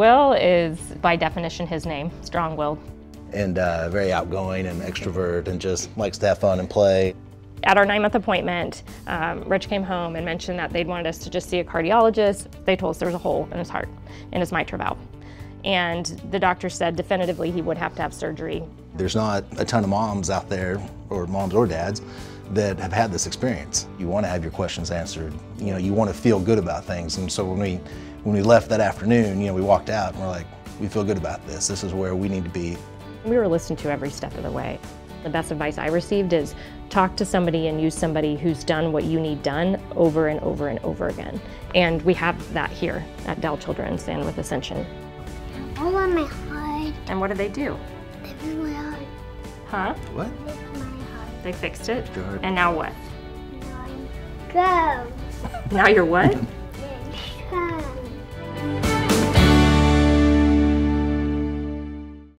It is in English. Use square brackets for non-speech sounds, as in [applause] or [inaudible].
Will is, by definition, his name, strong-willed. And uh, very outgoing and extrovert and just likes to have fun and play. At our nine-month appointment, um, Rich came home and mentioned that they'd wanted us to just see a cardiologist. They told us there was a hole in his heart, in his mitral valve. And the doctor said definitively he would have to have surgery. There's not a ton of moms out there, or moms or dads, that have had this experience. You want to have your questions answered. You know, you want to feel good about things. And so when we, when we left that afternoon, you know, we walked out and we're like, we feel good about this. This is where we need to be. We were listened to every step of the way. The best advice I received is talk to somebody and use somebody who's done what you need done over and over and over again. And we have that here at Dell Children's and with Ascension. All on my heart. And what do they do? They fix my heart. Huh? What? Fix my heart. They fixed it? Good. And now what? Now I'm go. Now you're what? [laughs]